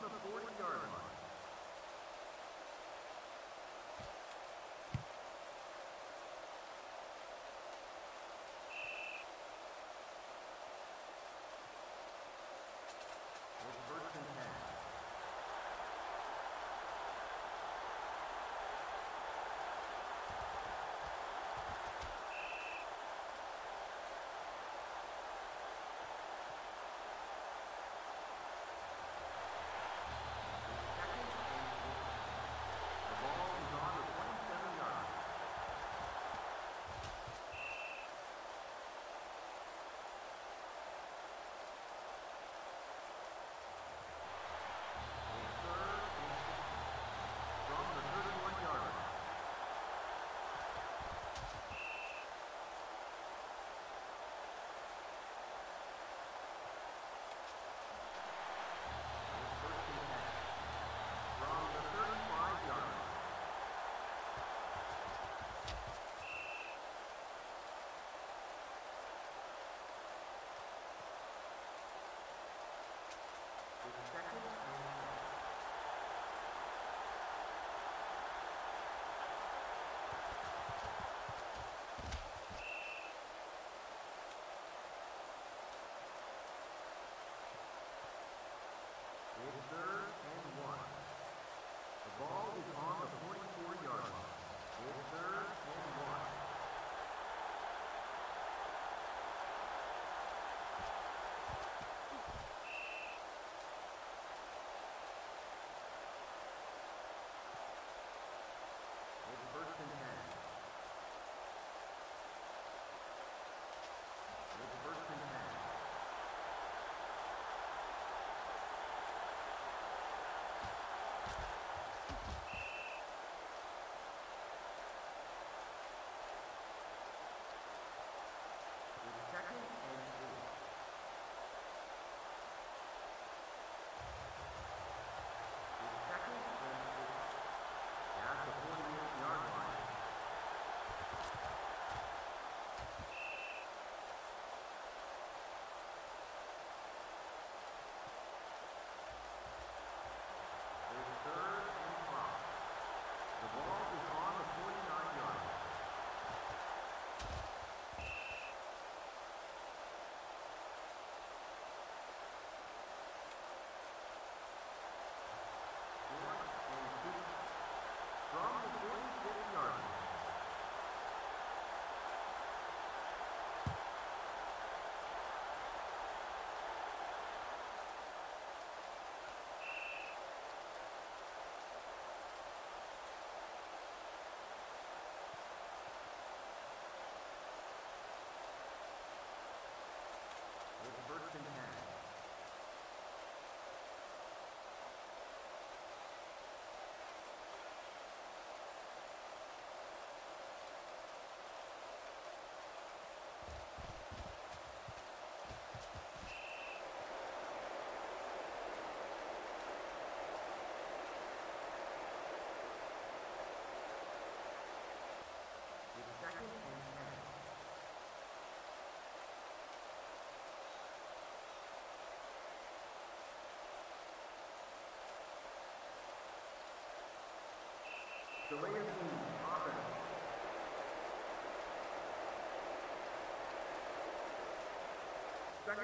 the 40-yard line. Second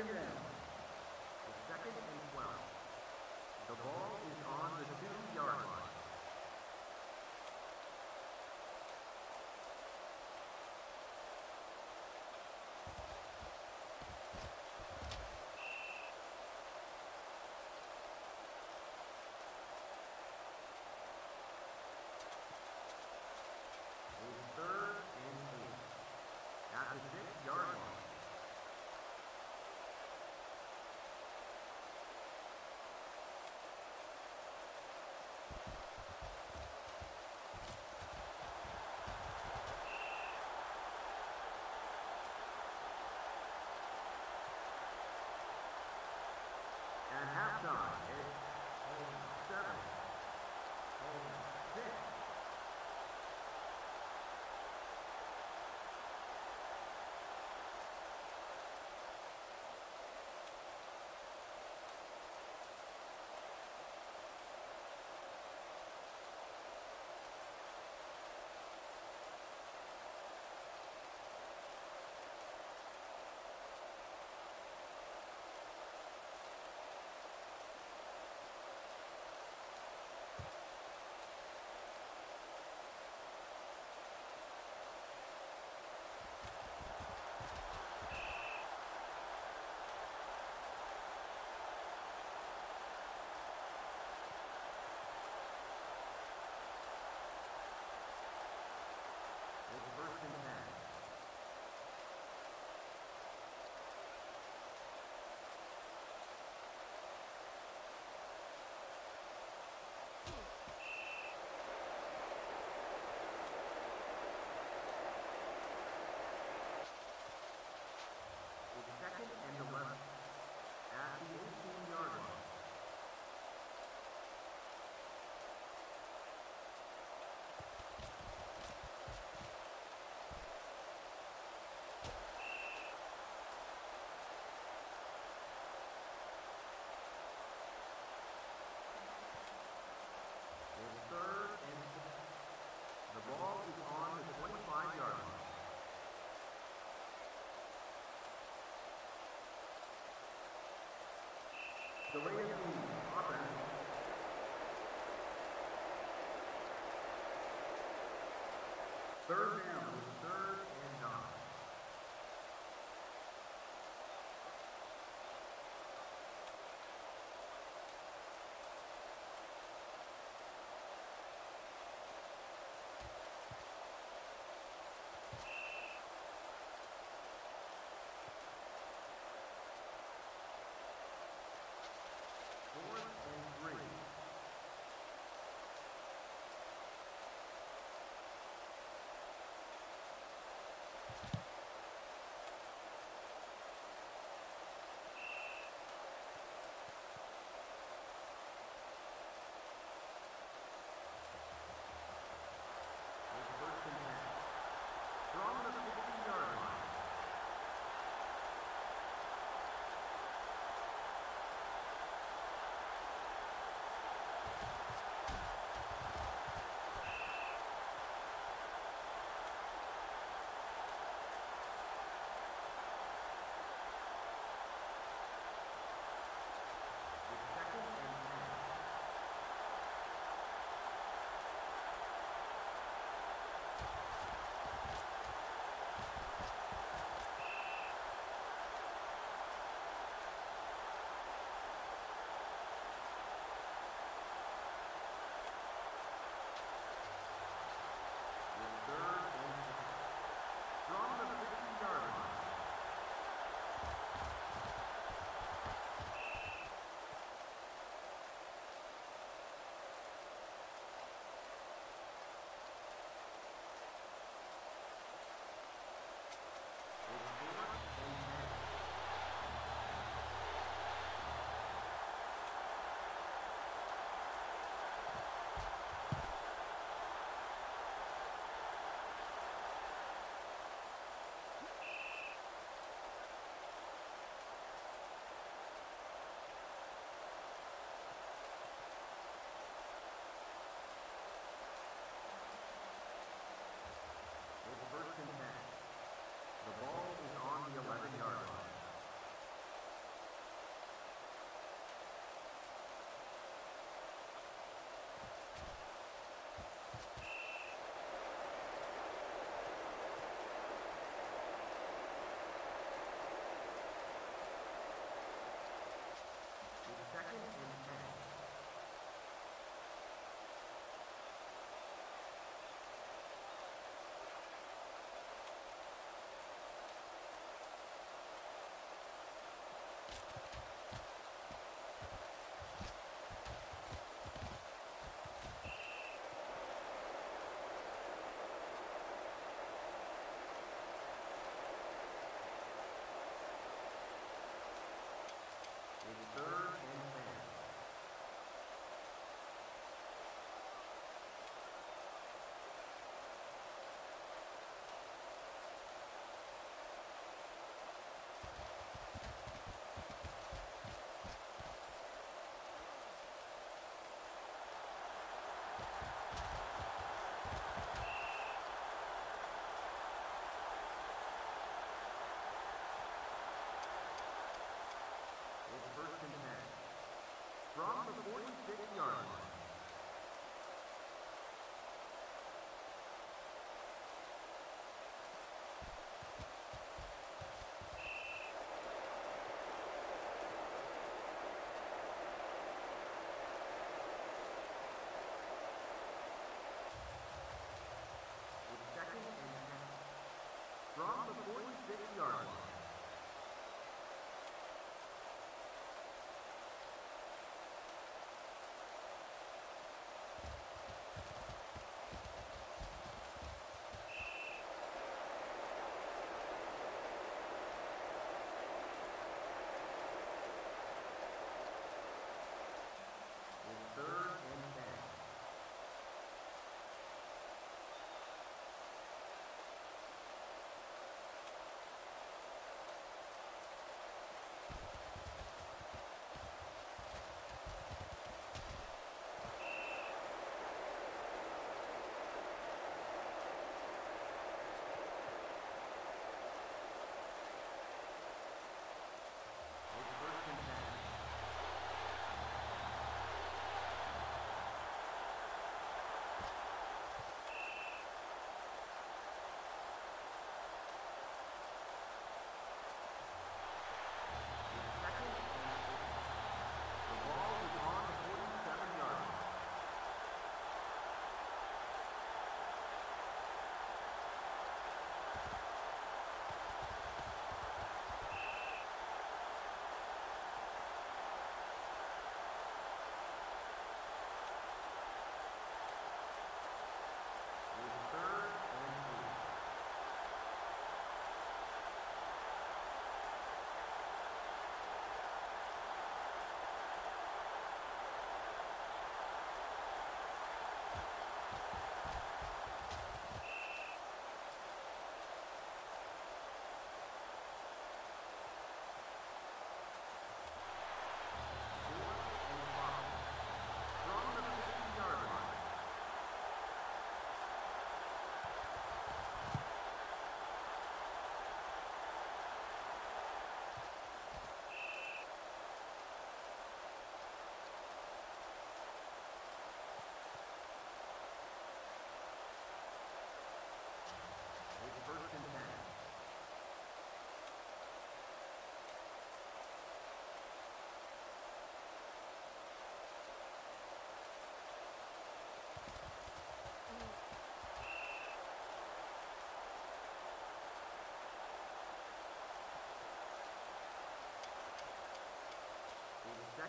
down. Delay yard line. With second and from the 46 yard line.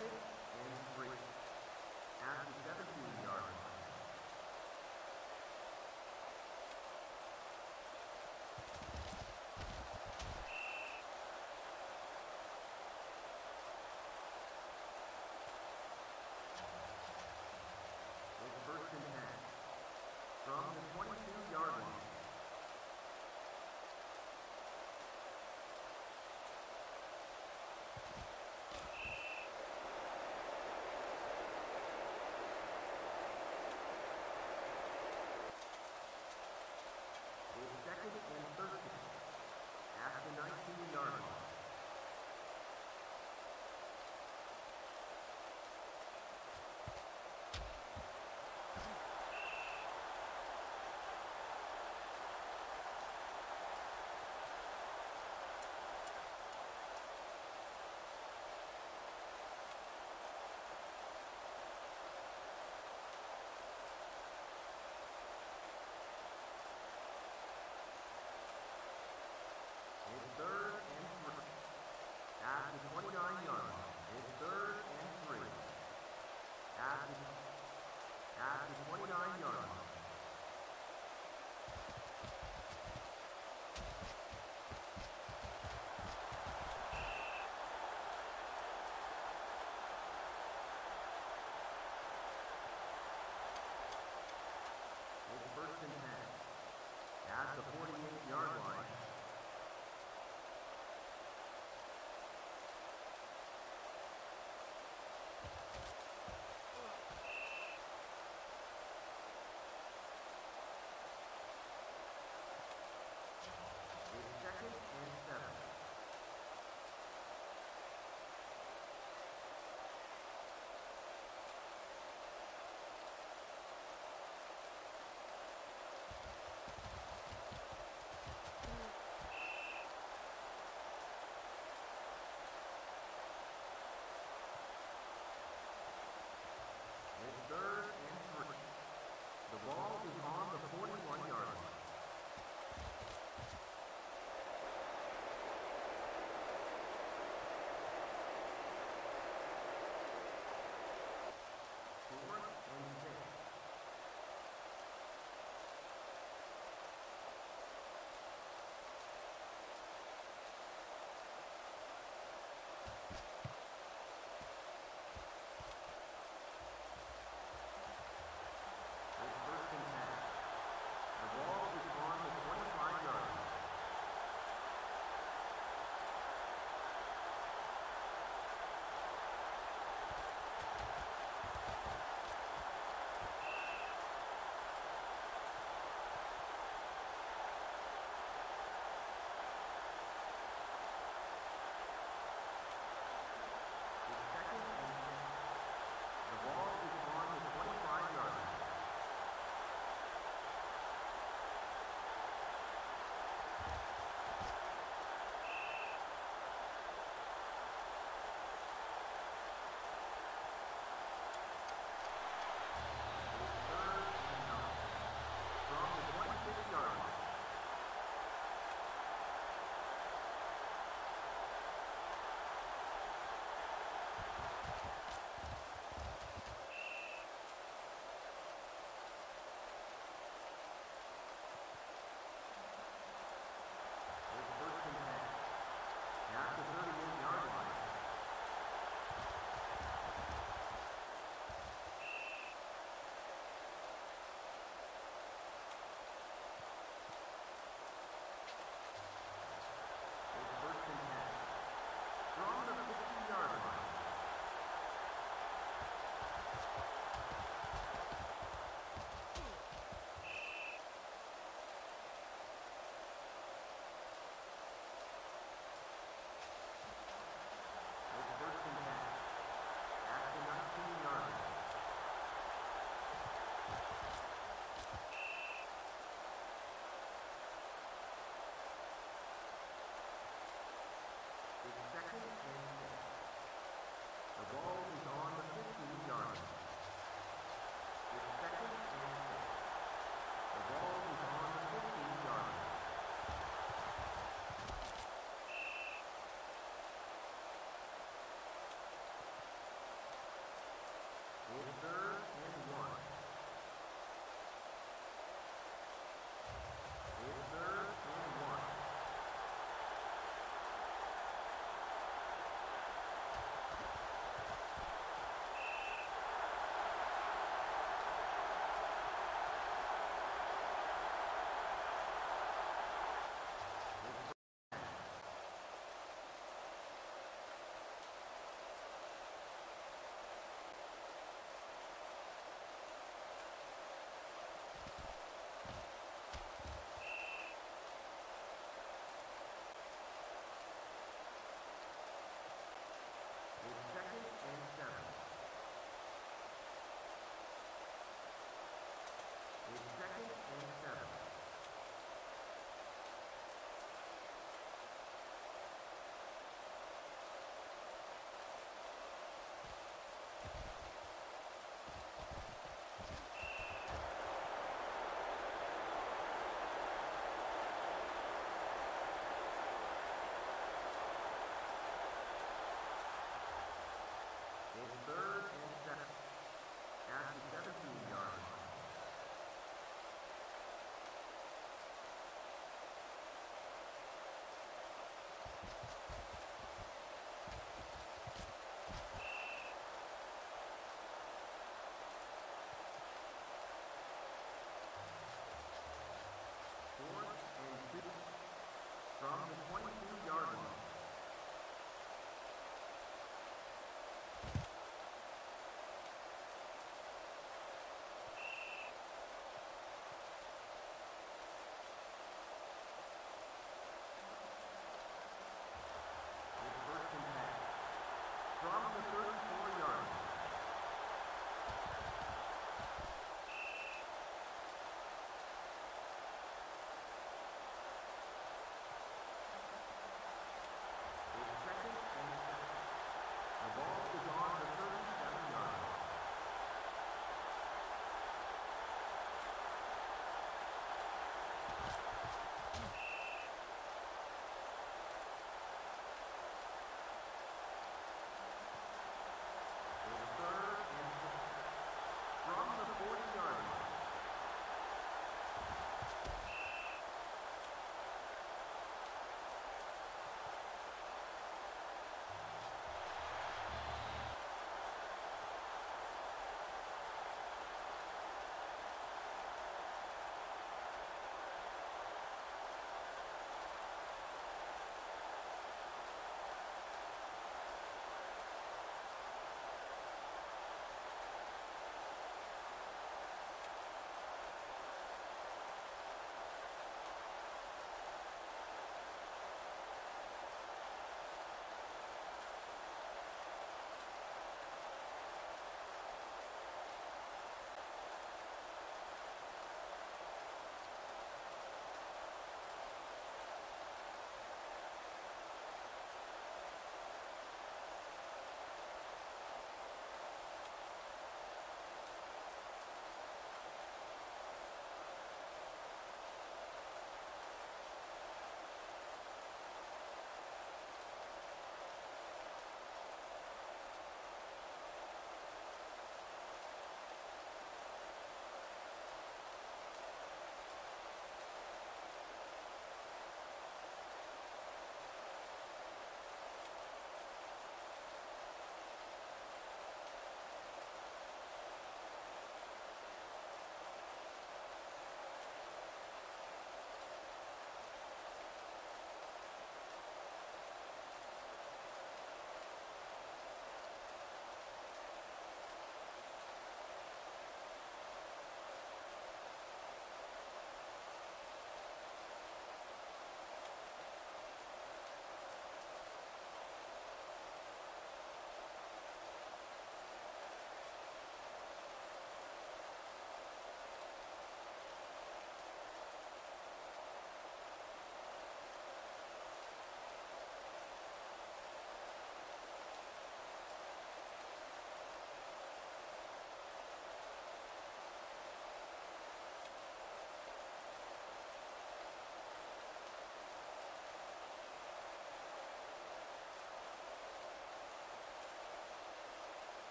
Thank you.